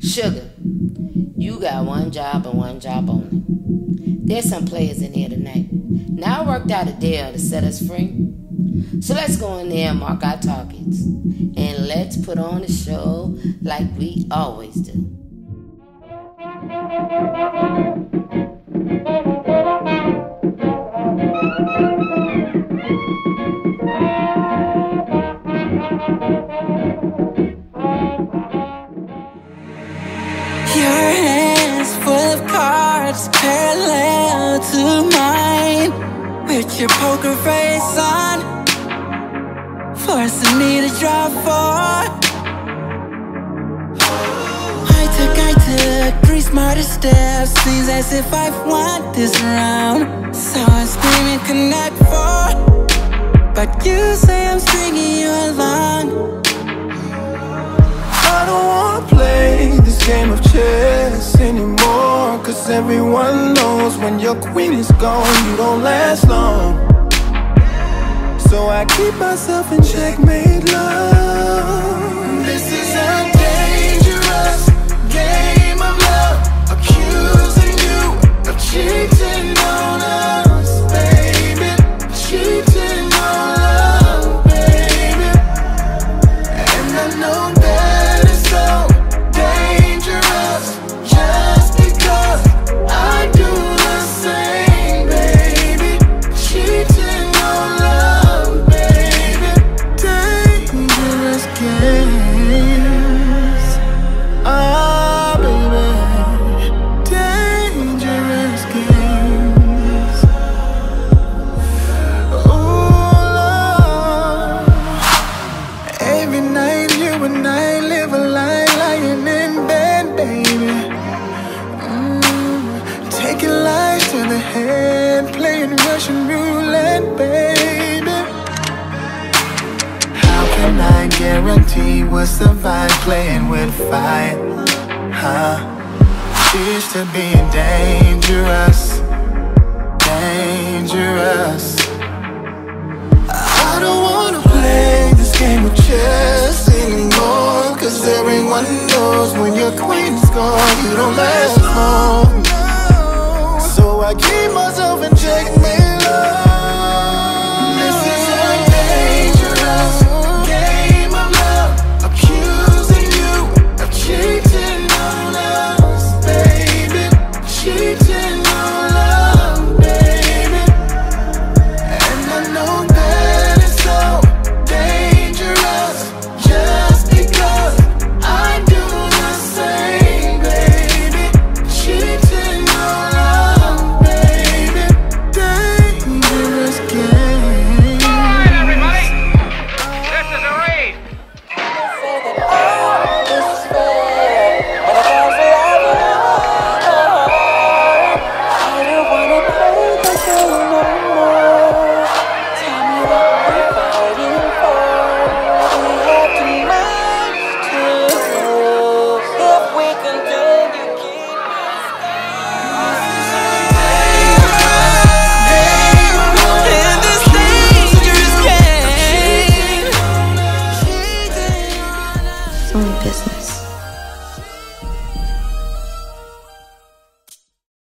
Sugar, you got one job and one job only. There's some players in here tonight. Now I worked out a deal to set us free. So let's go in there and mark our targets. And let's put on a show like we always do. With your poker face on. Forcing me to draw four I took, I took three smarter steps. Seems as if I've won this round. So I'm screaming connect four But you say I'm stringing you along. I don't wanna play this game of chess Cause everyone knows when your queen is gone You don't last long. So I keep myself in checkmate love Russian roulette, baby. How can I guarantee we'll survive playing with fire? Huh? Used to be dangerous, dangerous. I don't wanna play this game of chess anymore Cause everyone knows when your queen's gone You don't last long So I keep myself in business.